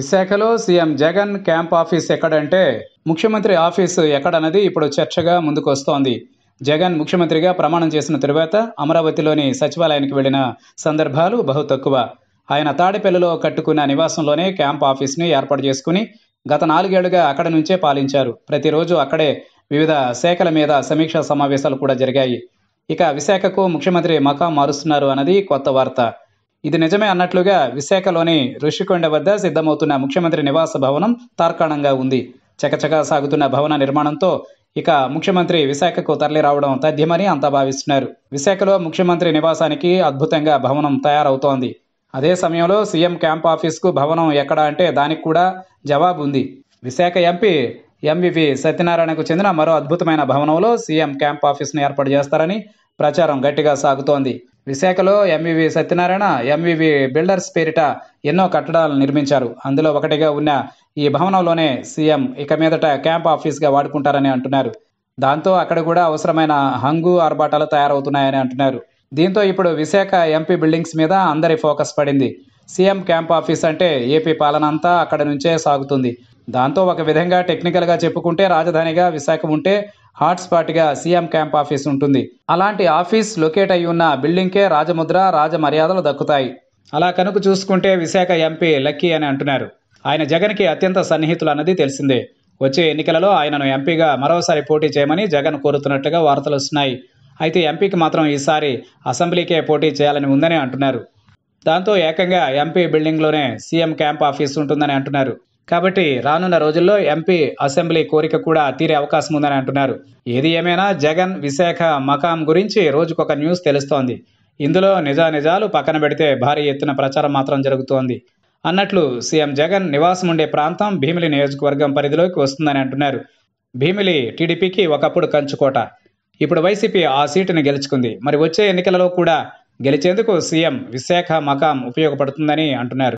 విశాఖలో CM Jagan camp office ఎక్కడంటే ముఖ్యమంత్రి ఆఫీసు ఎక్కడన్నది ఇప్పుడు చర్చగా ముందుకు వస్తోంది జగన్ ముఖ్యమంత్రిగా ప్రమాణం చేసిన తరువాత అమరావతిలోని సచివాలయానికి వెళ్ళిన సందర్భాలు బహు తక్కువ. ఆయన తాడేపల్లిలో కట్టుకున్న నివాసంలోనే క్యాంప్ ఆఫీస్ని ఏర్పాటు చేసుకుని గత నాలుగేళ్ళుగా అక్కడ నుంచే పాలించారు. ప్రతిరోజు అక్కడే వివిధ శాఖల మీద సమీక్షా సమావేశాలు కూడా జరిగాయి. ఇక విశాఖకు ముఖ్యమంత్రి మకాం మారుస్తున్నారు అన్నది కొత్త వార్త. ఇది నిజమే అన్నట్లుగా విశాఖలోని ఋషికొండ వద్ద సిద్ధమవుతున్న ముఖ్యమంత్రి నివాస భవనం తార్కాణంగా ఉంది. చకచకా సాగుతున్న భవన నిర్మాణంతో ఇక ముఖ్యమంత్రి విశాఖకు తరలి రావడం తథ్యమని అంతా భావిస్తున్నారు. విశాఖలో ముఖ్యమంత్రి నివాసానికి అద్భుతంగా భవనం తయారవుతోంది. అదే సమయంలో సీఎం క్యాంప్ ఆఫీస్కు భవనం ఎక్కడ అంటే దానికి కూడా జవాబు ఉంది. విశాఖ ఎంపీ ఎంవివి సత్యనారాయణకు చెందిన మరో అద్భుతమైన భవనంలో సీఎం క్యాంప్ ఆఫీస్ను ఏర్పాటు చేస్తారని ప్రచారం గట్టిగా సాగుతోంది. విశాఖలో ఎంవివి సత్యనారాయణ ఎంవివి బిల్డర్స్ పేరిట ఎన్నో కట్టడాలను నిర్మించారు. అందులో ఒకటిగా ఉన్న ఈ భవనంలోనే సీఎం ఇక మీదట క్యాంప్ ఆఫీస్గా వాడుకుంటారని అంటున్నారు. దాంతో అక్కడ కూడా అవసరమైన హంగు ఆర్భాటాలు తయారవుతున్నాయని అంటున్నారు. దీంతో ఇప్పుడు విశాఖ ఎంపీ బిల్డింగ్స్ మీద అందరి ఫోకస్ పడింది. సీఎం క్యాంప్ ఆఫీస్ అంటే ఏపీ పాలన అంతా అక్కడ నుంచే సాగుతుంది. దాంతో ఒక విధంగా టెక్నికల్గా చెప్పుకుంటే రాజధానిగా విశాఖ ఉంటే హాట్స్పాట్గా సీఎం క్యాంప్ ఆఫీస్ ఉంటుంది. అలాంటి ఆఫీస్ లొకేట్ అయి ఉన్న బిల్డింగ్కే రాజముద్ర రాజ మర్యాదలు దక్కుతాయి. అలా కనుక చూసుకుంటే విశాఖ ఎంపీ లక్కీ అని అంటున్నారు. ఆయన జగన్కి అత్యంత సన్నిహితులు అన్నది తెలిసిందే. వచ్చే ఎన్నికలలో ఆయనను ఎంపీగా మరోసారి పోటీ చేయమని జగన్ కోరుతున్నట్టుగా వార్తలు వస్తున్నాయి. అయితే ఎంపీకి మాత్రం ఈసారి అసెంబ్లీకే పోటీ చేయాలని ఉందని అంటున్నారు. దాంతో ఏకంగా ఎంపీ బిల్డింగ్లోనే సీఎం క్యాంప్ ఆఫీస్ ఉంటుందని అంటున్నారు. కాబట్టి రానున్న రోజుల్లో ఎంపీ అసెంబ్లీ కోరిక కూడా తీరే అవకాశం ఉందని అంటున్నారు. ఏది ఏమైనా జగన్ విశాఖ మకాం గురించి రోజుకొక న్యూస్ తెలుస్తోంది. ఇందులో నిజానిజాలు పక్కన పెడితే భారీ ఎత్తున ప్రచారం మాత్రం జరుగుతోంది. అన్నట్లు సీఎం జగన్ నివాసం ఉండే ప్రాంతం భీమిలి నియోజకవర్గం పరిధిలోకి వస్తుందని అంటున్నారు. భీమిలి టీడీపీకి ఒకప్పుడు కంచుకోట ఇప్పుడు వైసీపీ ఆ సీటుని గెలుచుకుంది. మరి వచ్చే ఎన్నికలలో కూడా గెలిచేందుకు సీఎం విశాఖ మకాం ఉపయోగపడుతుందని అంటున్నారు.